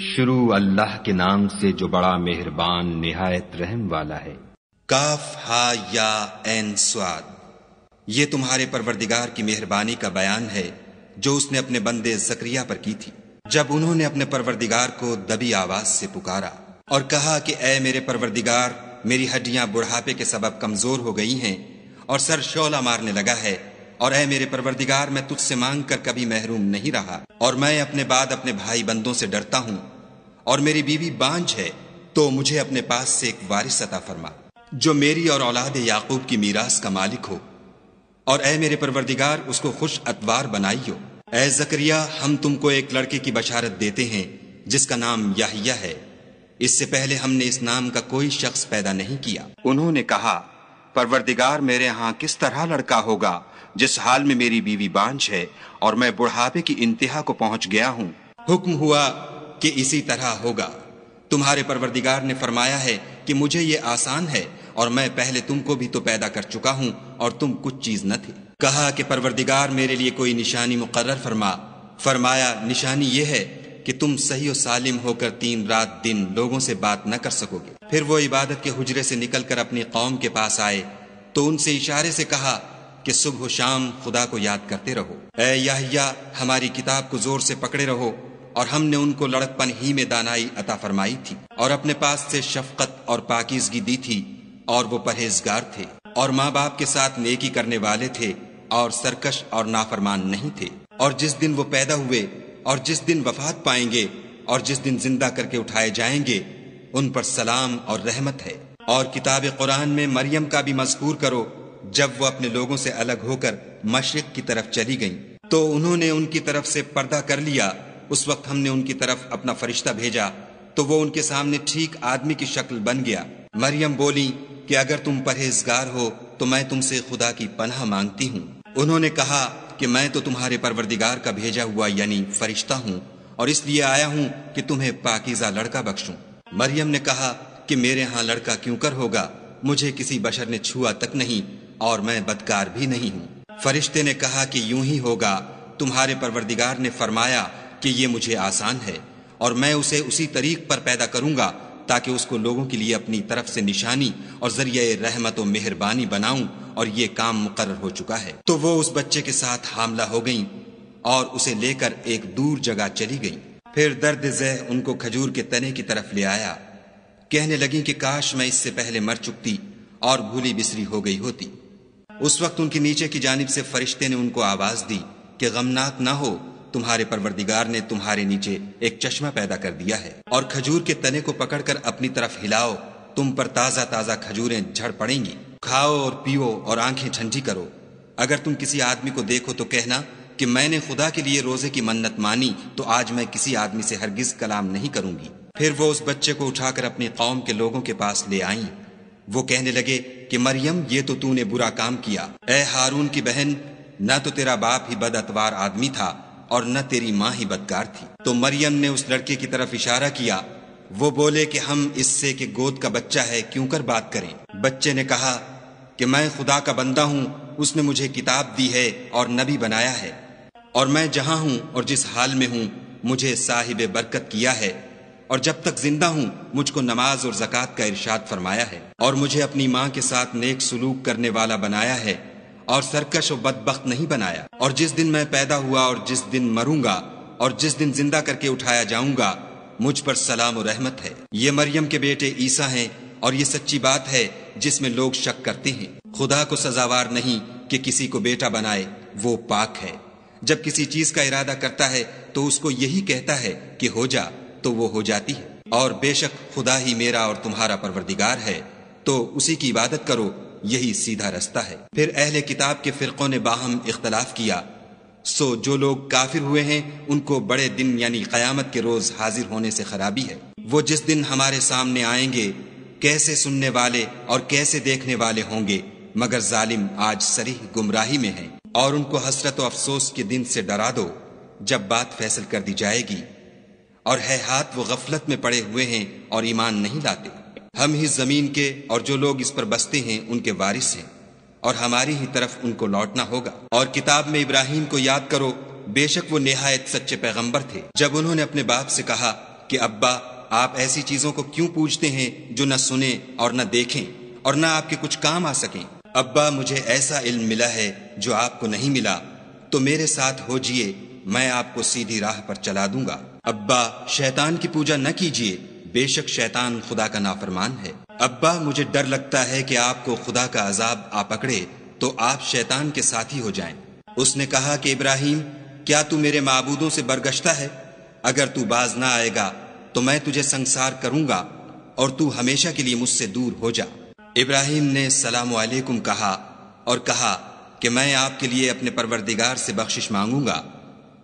शुरू अल्लाह के नाम से जो बड़ा मेहरबान, निहायत रहम वाला है। काफ, हा, या, एन, स्वाद। ये तुम्हारे परवरदिगार की मेहरबानी का बयान है, जो उसने अपने बंदे जक्रिया पर की थी। जब उन्होंने अपने परवरदिगार को दबी आवाज़ से पुकारा और कहा कि, ए मेरे परवरदिगार, मेरी हड्डियाँ बुढ़ापे के सबब कमज़ोर हो गई हैं और सर शोला मारने लगा है और ए मेरे परवरदिगार, मैं तुझसे मांग कर कभी महरूम नहीं रहा। और मैं अपने बाद अपने भाई बंदों से डरता हूँ। और मेरी बीवी बांझ है तो मुझे अपने पास से एक वारिस अता फरमा, जो मेरी और औलाद याकूब की मीरास का मालिक हो। और ए मेरे परवरदिगार, उसको खुश अतवार बनाइयो। ए जकरिया, हम तुमको एक लड़के की बशारत देते हैं, जिसका नाम याहिया है। इससे पहले हमने इस नाम का कोई शख्स पैदा नहीं किया। उन्होंने कहा, परवरदिगार, मेरे यहाँ किस तरह लड़का होगा? जिस हाल में मेरी बीवी बांझ है और मैं बुढ़ापे की इंतहा को पहुँच गया हूँ, हुक्म हुआ कि इसी तरह होगा। तुम्हारे परवरदिगार ने फरमाया है कि मुझे ये आसान है और मैं पहले तुमको भी तो पैदा कर चुका हूँ और तुम कुछ चीज़ न थे। कहा कि परवरदिगार मेरे लिए कोई निशानी मुकर्र फरमा। फरमाया, निशानी ये है कि तुम सही और सालिम होकर तीन रात दिन लोगों से बात न कर सकोगे। फिर वो इबादत के हुजरे से निकलकर अपनी कौम के पास आए तो उनसे इशारे से कहा कि सुबह शाम खुदा को याद करते रहो। ए याहिया, हमारी किताब को ज़ोर से पकड़े रहो और हमने उनको लड़कपन ही में दानाई अता फरमाई थी और अपने पास से शफकत और पाकिजगी दी थी और वो परहेजगार थे और माँ बाप के साथ नेकी करने वाले थे और सरकश और नाफरमान नहीं थे। और जिस दिन वो पैदा हुए और जिस दिन वफात पाएँगे और जिस दिन ज़िंदा करके उठाए जाएँगे, उन पर सलाम और रहमत है। और किताब कुरान में मरियम का भी मजकूर करो जब वो अपने लोगों से अलग होकर मशरक की तरफ़ चली गईं, तो उन्होंने उनकी तरफ़ से पर्दा कर लिया। उस वक्त हमने उनकी तरफ़ अपना फरिश्ता भेजा तो वो उनके सामने ठीक आदमी की शक्ल बन गया। मरियम बोली कि अगर तुम परहेजगार हो तो मैं तुमसे खुदा की पनाह मांगती हूँ। उन्होंने कहा कि मैं तो तुम्हारे परवरदिगार का भेजा हुआ यानी फरिश्ता हूँ और इसलिए आया हूँ कि तुम्हें पाकिजा लड़का बख्शूं। मरियम ने कहा कि मेरे यहाँ लड़का क्यों कर होगा? मुझे किसी बशर ने छुआ तक नहीं। और मैं बदकार भी नहीं हूँ। फरिश्ते ने कहा कि यूँ ही होगा। तुम्हारे परवरदिगार ने फरमाया कि ये मुझे आसान है और मैं उसे उसी तरीक पर पैदा करूँगा ताकि उसको लोगों के लिए अपनी तरफ़ से निशानी और ज़रिए रहमत और मेहरबानी बनाऊँ और ये काम मुकर हो चुका है। तो वो उस बच्चे के साथ हामला हो गई और उसे लेकर एक दूर जगह चली गई। फिर दर्द जह उनको खजूर के तने की तरफ़ ले आया। कहने लगी कि काश मैं इससे पहले मर चुकती और भूली बिसरी हो गई होती। उस वक्त उनके नीचे की जानिब से फरिश्ते ने उनको आवाज़ दी कि गमनाक ना हो, तुम्हारे परवरदिगार ने तुम्हारे नीचे एक चश्मा पैदा कर दिया है और खजूर के तने को पकड़कर अपनी तरफ़ हिलाओ, तुम पर ताज़ा ताज़ा खजूरें झड़ पड़ेंगी। खाओ और पियो और आँखें ठंडी करो। अगर तुम किसी आदमी को देखो तो कहना कि मैंने खुदा के लिए रोज़े की मन्नत मानी तो आज मैं किसी आदमी से हरगिज कलाम नहीं करूँगी। फिर वो उस बच्चे को उठाकर अपनी कौम के लोगों के पास ले आई। वो कहने लगे कि मरियम, ये तो तूने बुरा काम किया। ए हारून की बहन, न तो तेरा बाप ही बदअतवार आदमी था और न तेरी माँ ही बदकार थी। तो मरियम ने उस लड़के की तरफ़ इशारा किया। वो बोले कि हम इससे के गोद का बच्चा है, क्यों कर बात करें? बच्चे ने कहा कि मैं खुदा का बंदा हूँ, उसने मुझे किताब दी है और नबी बनाया है। और मैं जहाँ हूँ और जिस हाल में हूँ, मुझे साहिब बरकत किया है। और जब तक ज़िंदा हूँ, मुझको नमाज़ और जक़ात का इरशाद फरमाया है और मुझे अपनी माँ के साथ नेक सलूक करने वाला बनाया है और सरकश और बदबख्त नहीं बनाया। और जिस दिन मैं पैदा हुआ और जिस दिन मरूँगा और जिस दिन ज़िंदा करके उठाया जाऊँगा, मुझ पर सलाम और रहमत है। ये मरियम के बेटे ईसा हैं और ये सच्ची बात है जिसमें लोग शक करते हैं। खुदा को सजावार नहीं कि किसी को बेटा बनाए, वो पाक है। जब किसी चीज़ का इरादा करता है तो उसको यही कहता है कि हो जा। तो वो हो जाती है। और बेशक खुदा ही मेरा और तुम्हारा परवरदिगार है तो उसी की इबादत करो, यही सीधा रास्ता है। फिर अहले किताब के फिरकों ने बाहम इख्तलाफ किया। सो जो लोग काफिर हुए हैं, उनको बड़े दिन यानी कयामत के रोज हाजिर होने से खराबी है। वो जिस दिन हमारे सामने आएँगे, कैसे सुनने वाले और कैसे देखने वाले होंगे, मगर जालिम आज सरीह गुमराही में हैं। और उनको हसरत अफसोस के दिन से डरा दो, जब बात फैसल कर दी जाएगी। और है हाथ वो गफलत में पड़े हुए हैं और ईमान नहीं लाते। हम ही ज़मीन के और जो लोग इस पर बसते हैं, उनके वारिस हैं। और हमारी ही तरफ़ उनको लौटना होगा। और किताब में इब्राहिम को याद करो, बेशक वो निहायत सच्चे पैगंबर थे। जब उन्होंने अपने बाप से कहा कि, अब्बा, आप ऐसी चीज़ों को क्यों पूछते हैं जो न सुने और न देखें और न आपके कुछ काम आ सकें? अब्बा, मुझे ऐसा इल्म मिला है जो आपको नहीं मिला तो मेरे साथ हो जिए, मैं आपको सीधी राह पर चला दूँगा। अब्बा, शैतान की पूजा न कीजिए। बेशक शैतान खुदा का नाफरमान है। अब्बा, मुझे डर लगता है कि आपको खुदा का अजाब आ पकड़े तो आप शैतान के साथी हो जाएँ। उसने कहा कि इब्राहिम, क्या तू मेरे माबूदों से बरगश्ता है? अगर तू बाज ना आएगा तो मैं तुझे संसार करूँगा, और तू हमेशा के लिए मुझसे दूर हो जा। इब्राहिम ने सलाम कहा, और कहा कि मैं आपके लिए अपने परवरदिगार से बख्शिश मांगूँगा।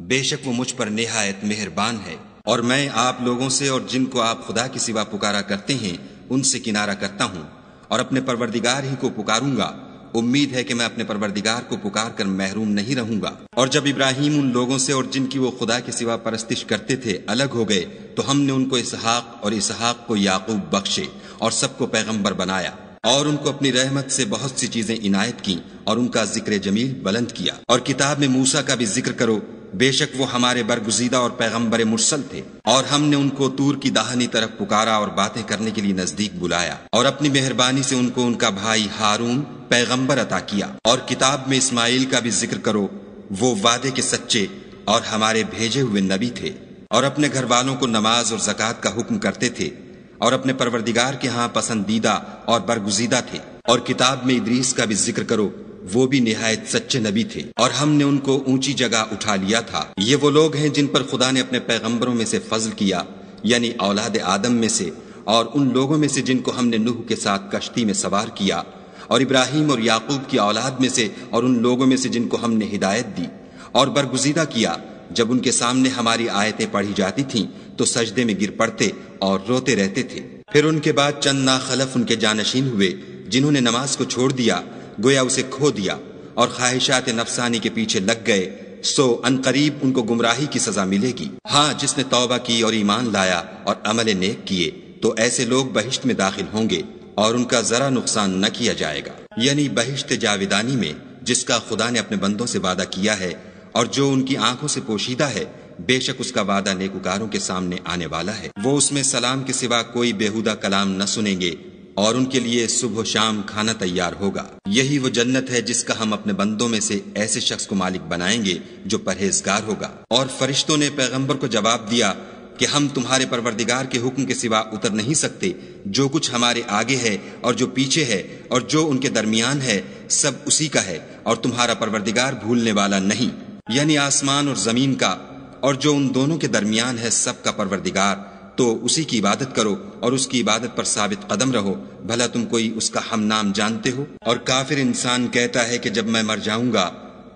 बेशक वो मुझ पर निहायत मेहरबान है। और मैं आप लोगों से और जिनको आप खुदा के सिवा पुकारा करते हैं, उनसे किनारा करता हूँ और अपने परवरदिगार ही को पुकारूँगा। उम्मीद है कि मैं अपने परवरदिगार को पुकार कर महरूम नहीं रहूँगा। और जब इब्राहिम उन लोगों से और जिनकी वो खुदा के सिवा परस्तिश करते थे अलग हो गए तो हमने उनको इसहाक और इसहाक को याकूब बख्शे और सबको पैगंबर बनाया और उनको अपनी रहमत से बहुत सी चीज़ें इनायत की। और उनका ज़िक्र जमील बुलंद किया। और किताब में मूसा का भी ज़िक्र करो, बेशक वो हमारे बरगुजीदा और पैगंबर मुरसल थे, और हमने उनको तूर की दाहनी तरफ़ पुकारा और बातें करने के लिए नज़दीक बुलाया, और अपनी मेहरबानी से उनको उनका भाई हारून पैगंबर अता किया। और किताब में इस्माइल का भी ज़िक्र करो, वो वादे के सच्चे और हमारे भेजे हुए नबी थे, और अपने घर वालों को नमाज़ और जक़ात का हुक्म करते थे, और अपने परवरदिगार के यहाँ पसंदीदा और बरगुजीदा थे। और किताब में इदरीस का भी ज़िक्र करो वो भी निहायत सच्चे नबी थे। और हमने उनको ऊँची जगह उठा लिया था। ये वो लोग हैं जिन पर खुदा ने अपने पैगंबरों में से फजल किया, यानी औलाद आदम में से, और उन लोगों में से जिनको हमने नूह के साथ कश्ती में सवार किया, और इब्राहिम और याकूब की औलाद में से, और उन लोगों में से जिनको हमने हिदायत दी, और बरगुजीदा किया। जब उनके सामने हमारी आयतें पढ़ी जाती थीं तो सजदे में गिर पड़ते और रोते रहते थे। फिर उनके बाद चंद नाखलफ उनके जानशीन हुए, जिन्होंने नमाज़ को छोड़ दिया गोया उसे खो दिया और ख्वाहिशात नफसानी के पीछे लग गए, सो अनकरीब उनको गुमराही की सजा मिलेगी। हाँ जिसने तौबा की और ईमान लाया और अमल नेक किए तो ऐसे लोग बहिश्त में दाखिल होंगे और उनका जरा नुकसान न किया जाएगा। यानी बहिश्त जाविदानी में, जिसका खुदा ने अपने बंदों से वादा किया है और जो उनकी आँखों से पोशीदा है, बेशक उसका वादा नेकुकारों के सामने आने वाला है। वो उसमें सलाम के सिवा कोई बेहुदा कलाम न सुनेंगे और उनके लिए सुबह शाम खाना तैयार होगा। यही वो जन्नत है जिसका हम अपने बंदों में से ऐसे शख्स को मालिक बनाएँगे जो परहेजगार होगा। और फरिश्तों ने पैगंबर को जवाब दिया कि हम तुम्हारे परवरदिगार के हुक्म के सिवा उतर नहीं सकते। जो कुछ हमारे आगे है और जो पीछे है और जो उनके दरमियान है, सब उसी का है और तुम्हारा परवरदिगार भूलने वाला नहीं। यानी आसमान और ज़मीन का और जो उन दोनों के दरमियान है सबका परवरदिगार। तो उसी की इबादत करो और उसकी इबादत पर साबित कदम रहो। भला तुम कोई उसका हम नाम जानते हो? और काफिर इंसान कहता है कि जब मैं मर जाऊँगा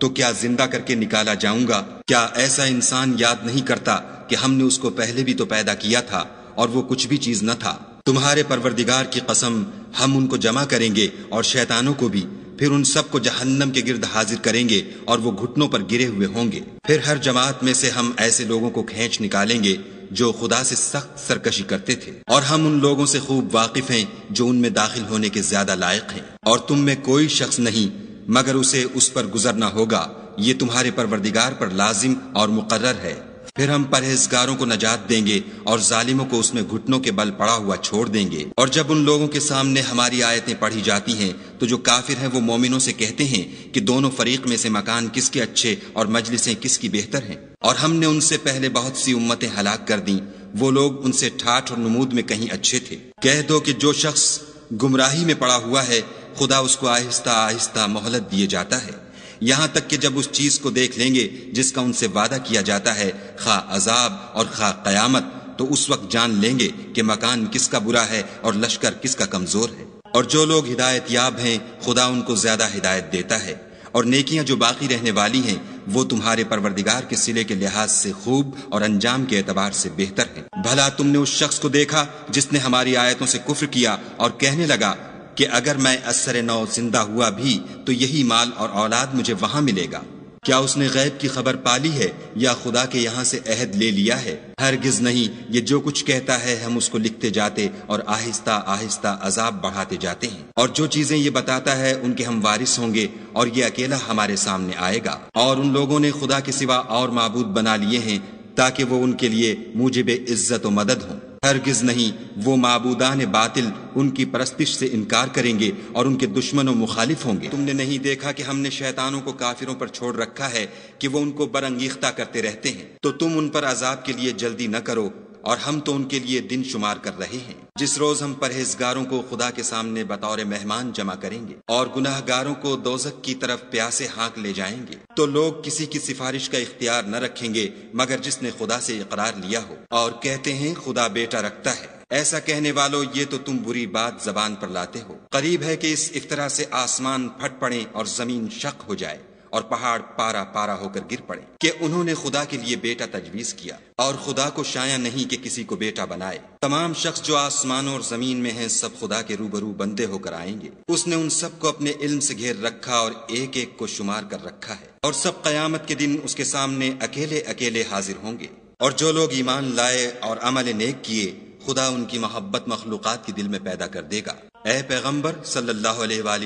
तो क्या ज़िंदा करके निकाला जाऊँगा? क्या ऐसा इंसान याद नहीं करता कि हमने उसको पहले भी तो पैदा किया था और वो कुछ भी चीज़ न था? तुम्हारे परवरदिगार की कसम, हम उनको जमा करेंगे और शैतानों को भी, फिर उन सबको जहन्नम के गिर्द हाजिर करेंगे और वो घुटनों पर गिरे हुए होंगे। फिर हर जमात में से हम ऐसे लोगों को खींच निकालेंगे जो खुदा से सख्त सरकशी करते थे। और हम उन लोगों से खूब वाकिफ हैं जो उनमें दाखिल होने के ज़्यादा लायक हैं। और तुम में कोई शख्स नहीं, मगर उसे उस पर गुजरना होगा। ये तुम्हारे परवरदिगार पर लाजिम और मुकर्र है। फिर हम परहेजगारों को नजात देंगे और जालिमों को उसमें घुटनों के बल पड़ा हुआ छोड़ देंगे। और जब उन लोगों के सामने हमारी आयतें पढ़ी जाती हैं तो जो काफिर हैं वो मोमिनों से कहते हैं कि दोनों फरीक में से मकान किसके अच्छे और मजलिसें किसकी बेहतर हैं। और हमने उनसे पहले बहुत सी उम्मतें हलाक कर दी। वो लोग उनसे ठाठ और नमूद में कहीं अच्छे थे। कह दो कि जो शख्स गुमराही में पड़ा हुआ है, खुदा उसको आहिस्ता आहिस्ता मोहलत दिए जाता है। यहाँ तक कि जब उस चीज़ को देख लेंगे जिसका उनसे वादा किया जाता है, खा अजाब और खा कयामत तो उस वक्त जान लेंगे कि मकान किसका बुरा है और लश्कर किसका कमज़ोर है। और जो लोग हिदायत याब हैं, खुदा उनको ज़्यादा हिदायत देता है। और नेकियाँ जो बाकी रहने वाली हैं, वो तुम्हारे परवरदिगार के सिले के लिहाज से खूब और अंजाम के एतबार से बेहतर है। भला तुमने उस शख्स को देखा जिसने हमारी आयतों से कुफ्र किया और कहने लगा कि अगर मैं असर नौ ज़िंदा हुआ भी तो यही माल और औलाद मुझे वहाँ मिलेगा। क्या उसने गैब की खबर पाली है, या खुदा के यहाँ से अहद ले लिया है? हरगिज नहीं, ये जो कुछ कहता है, हम उसको लिखते जाते और आहिस्ता आहिस्ता अजाब बढ़ाते जाते हैं। और जो चीज़ें ये बताता है, उनके हम वारिस होंगे, और ये अकेला हमारे सामने आएगा। और उन लोगों ने खुदा के सिवा और मबूद बना लिए हैं, ताकि वो उनके लिए मुजिब इज़्ज़त व मदद हों। हरगिज नहीं, वो माबूदान बातिल उनकी परस्तिश से इनकार करेंगे और उनके दुश्मनों मुखालिफ होंगे। तुमने नहीं देखा कि हमने शैतानों को काफिरों पर छोड़ रखा है कि वो उनको बरंगीख्ता करते रहते हैं? तो तुम उन पर अजाब के लिए जल्दी न करो और हम तो उनके लिए दिन शुमार कर रहे हैं। जिस रोज हम परहेजगारों को खुदा के सामने बतौर मेहमान जमा करेंगे और गुनाहगारों को दोजक की तरफ़ प्यासे हाँक ले जाएँगे तो लोग किसी की सिफारिश का इख्तियार न रखेंगे, मगर जिसने खुदा से इकरार लिया हो और कहते हैं, खुदा बेटा रखता है। ऐसा कहने वालों, ये तो तुम बुरी बात जबान पर लाते हो। करीब है कि इस इफ्तरा से आसमान फट पड़े और ज़मीन शक हो जाए और पहाड़ पारा पारा होकर गिर पड़े कि उन्होंने खुदा के लिए बेटा तजवीज किया और खुदा को शाया नहीं कि किसी को बेटा बनाए। तमाम शख्स जो आसमानों और ज़मीन में हैं, सब खुदा के रूबरू बंदे होकर आएँगे। उसने उन सबको अपने इल्म से घेर रखा और एक एक को शुमार कर रखा है और सब कयामत के दिन उसके सामने अकेले अकेले हाजिर होंगे। और जो लोग ईमान लाए और अमल नेक किए खुदा उनकी मोहब्बत मखलूक़ात के दिल में पैदा कर देगा। ए पैगंबर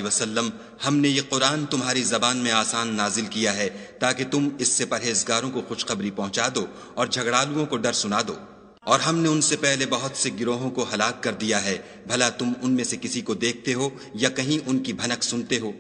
वसल्लम, हमने ये कुरान तुम्हारी जबान में आसान नाजिल किया है, ताकि तुम इससे परहेजगारों को खुशखबरी पहुँचा दो और झगड़ालुओं को डर सुना दो। और हमने उनसे पहले बहुत से गिरोहों को हलाक कर दिया है, भला तुम उनमें से किसी को देखते हो या कहीं उनकी भनक सुनते हो।